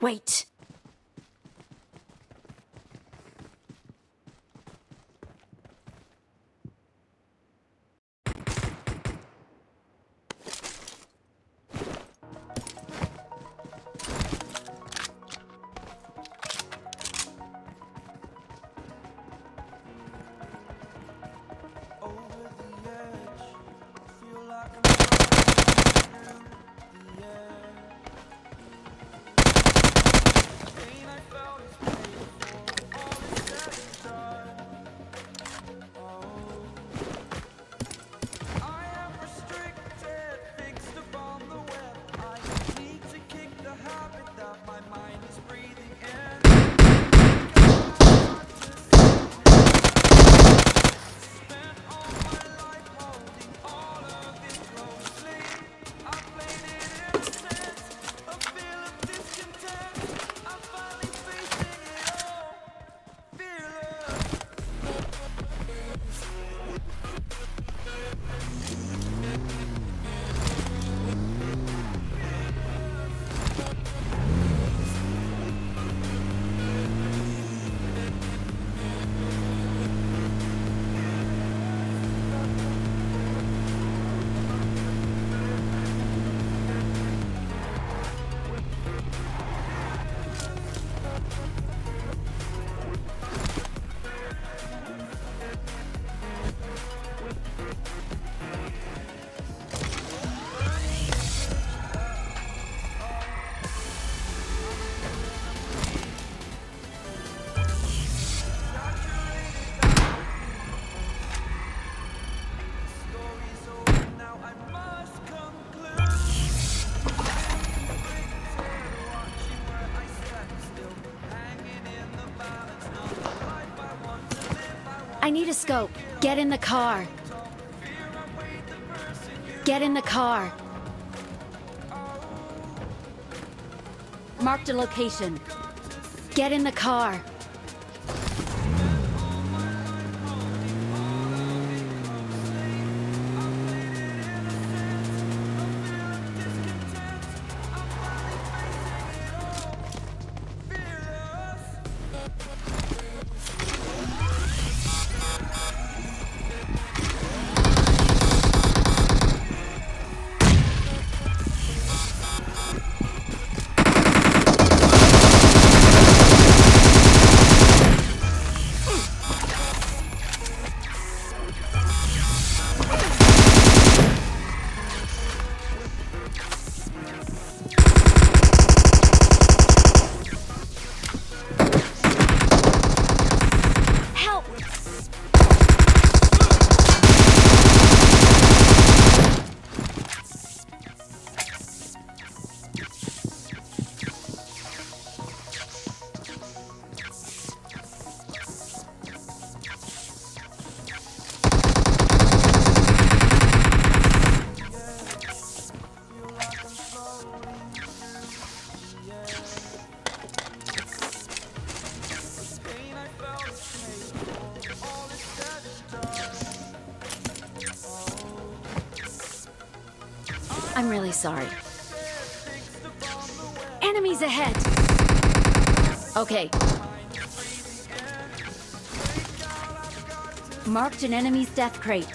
Wait. Scope. Get in the car. Get in the car. Marked a location. Get in the car. Sorry. Enemies ahead! Okay. Marked an enemy's death crate.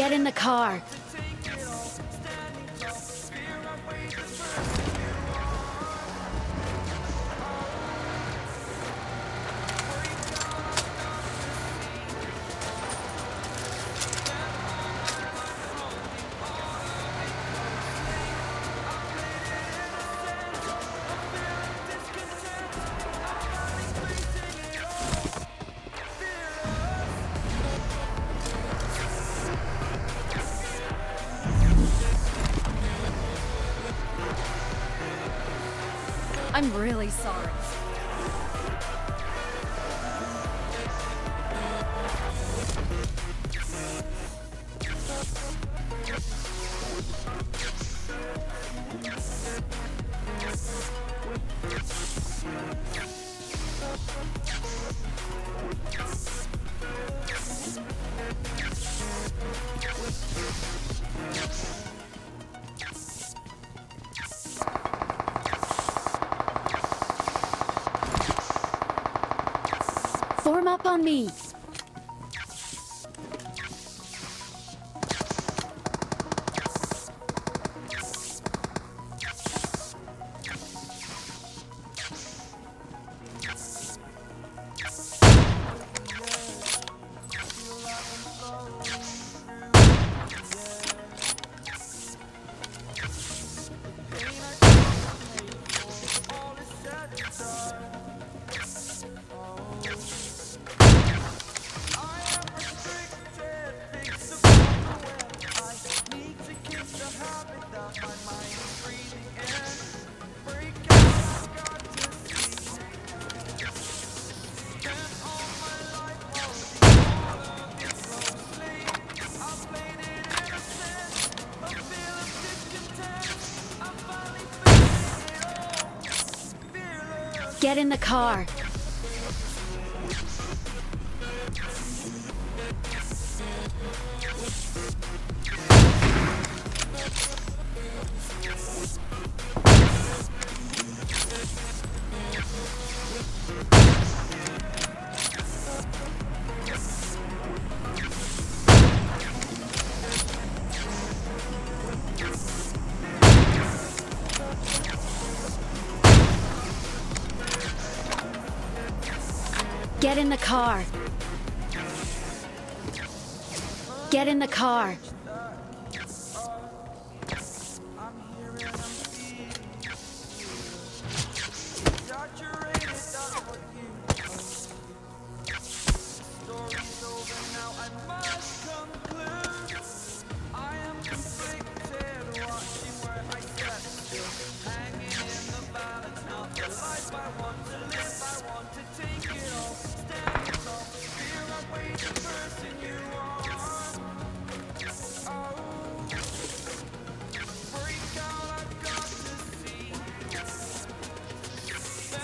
Get in the car. I'm really sorry. up on me! Get in the car. Yes. Get in the car. Get in the car.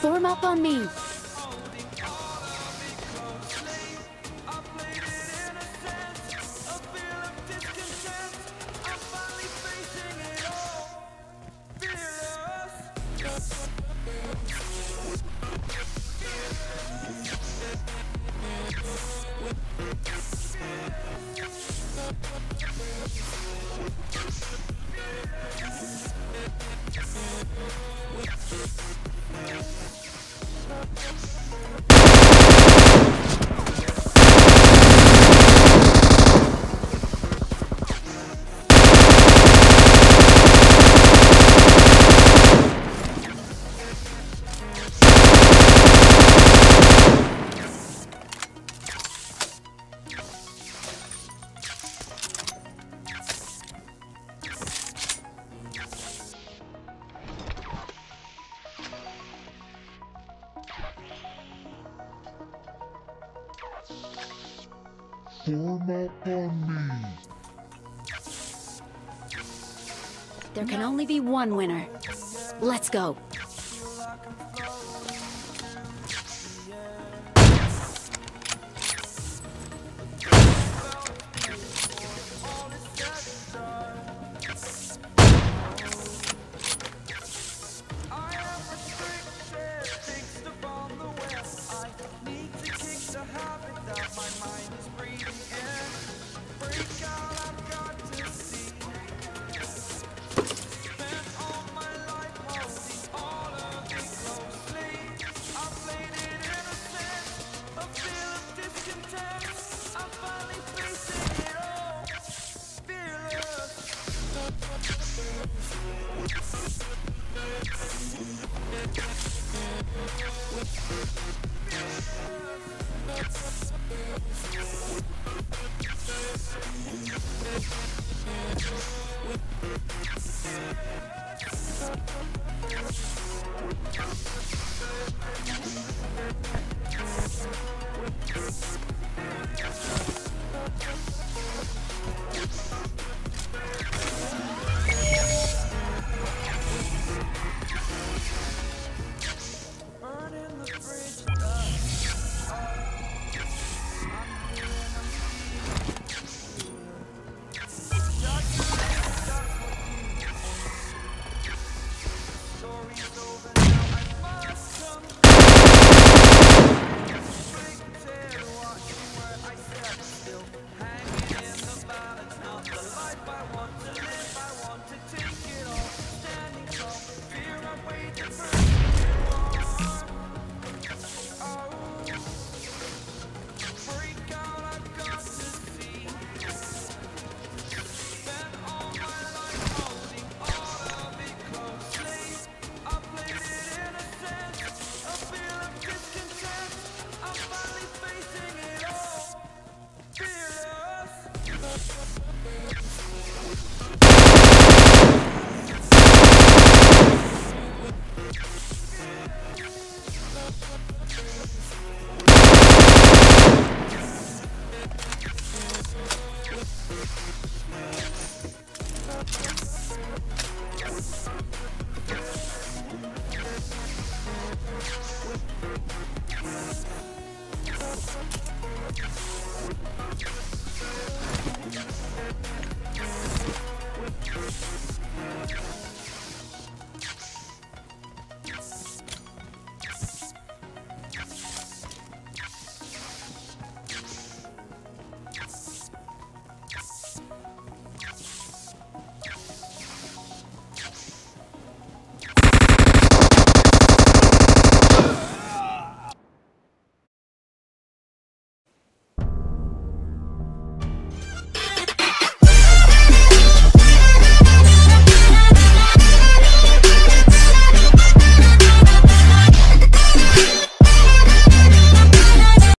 storm up on me. form up on me. There can only be one winner. Let's go.